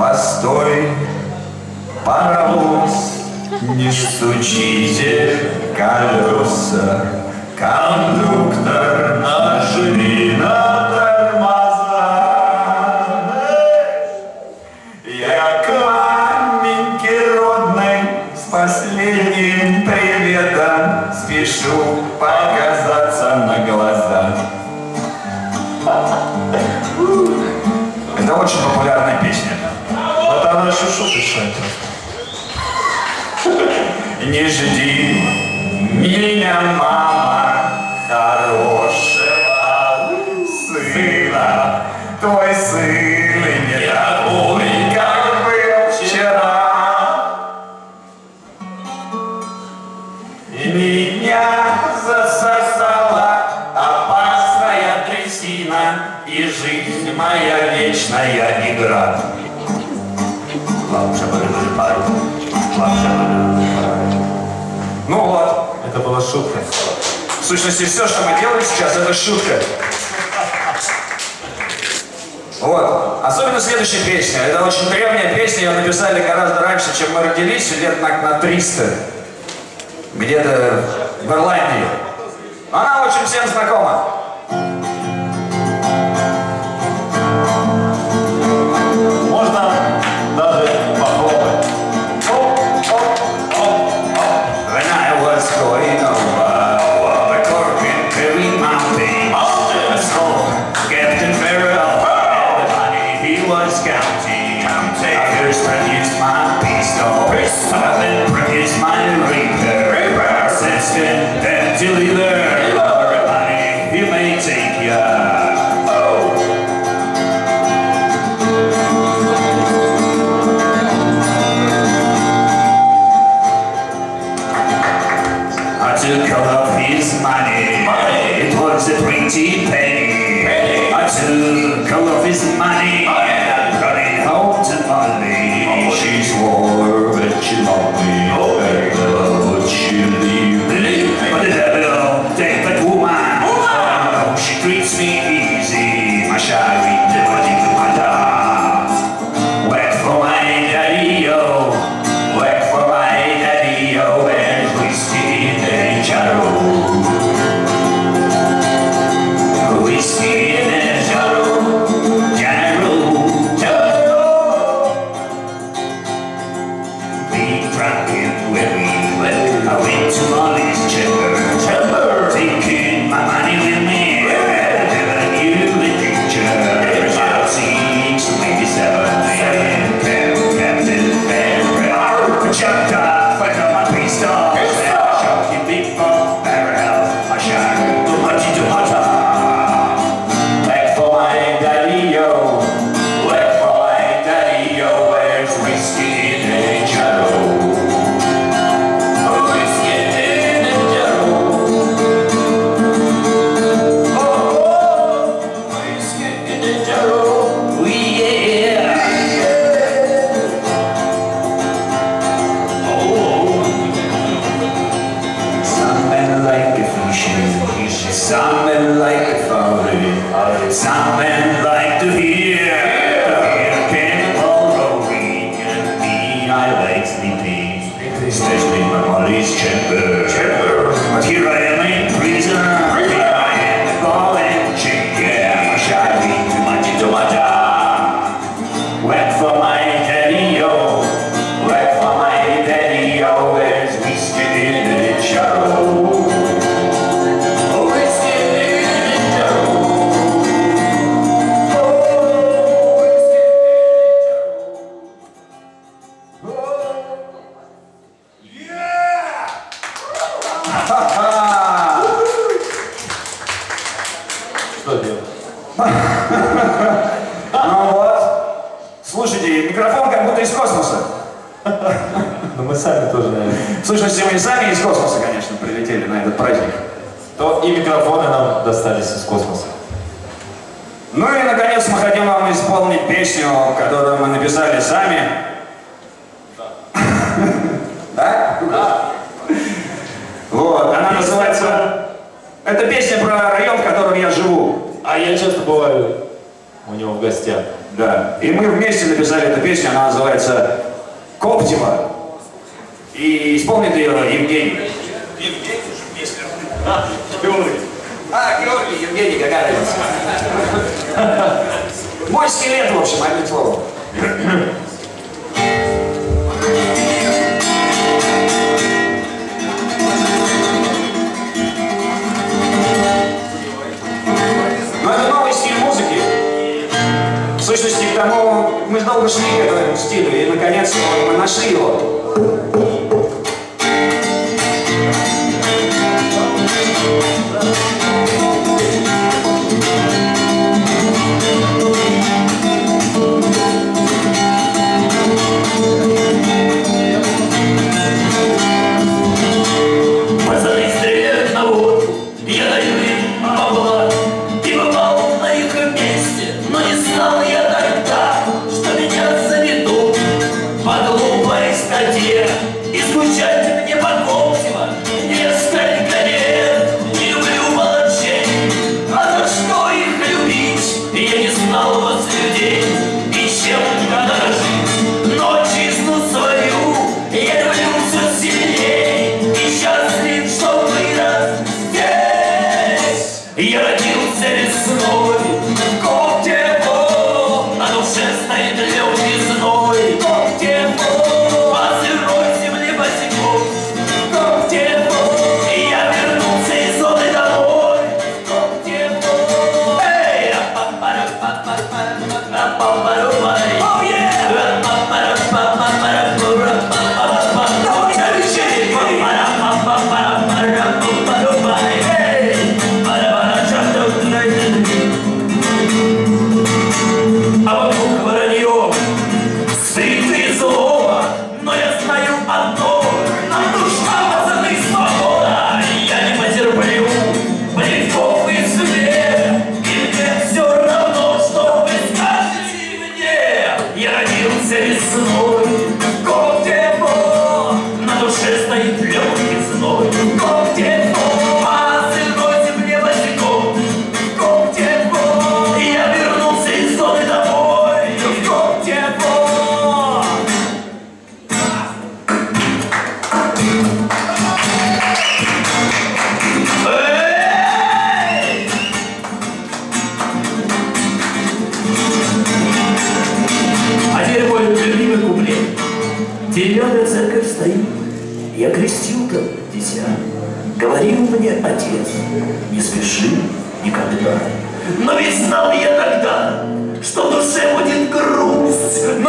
Постой, паровоз, не стучите колеса, кондуктор, нажми на тормоза. Я к маменьке родной с последним приветом спешу показаться на глаза. Это очень еще шутит что-нибудь. Не жди меня, мама, хорошего сына. Твой сын не такой, как был вчера. Меня засосала опасная трясина, И жизнь моя вечная игра. Ну вот, Это была шутка. в сущности, все, что мы делаем сейчас, это шутка. Вот. Особенно следующая песня. Это очень древняя песня, ее написали гораздо раньше, чем мы родились, лет на, на 300. Где-то в Ирландии. Она очень всем знакома. this money. Ну вот. Слушайте, микрофон как будто из космоса. Ну мы сами тоже, наверное. Сущности, мы сами из космоса, конечно, прилетели на этот праздник. То и микрофоны нам достались из космоса. Ну и, наконец, мы хотим вам исполнить песню, которую мы написали сами. Да? Да. Вот, она называется... Это песня про я часто бываю у него в гостях. Да. И мы вместе написали эту песню, она называется "Коптима". И исполнит ее Евгений. Евгений уже песня. А, Георгий. А, Георгий, Евгений, какая разница. Мой скелет, в общем, одним словом. answer on when I see you. Shut Деревянная церковь стоит, я крестил там дитя. Говорил мне отец, не спеши никогда. Но ведь знал я тогда, что в душе будет грусть,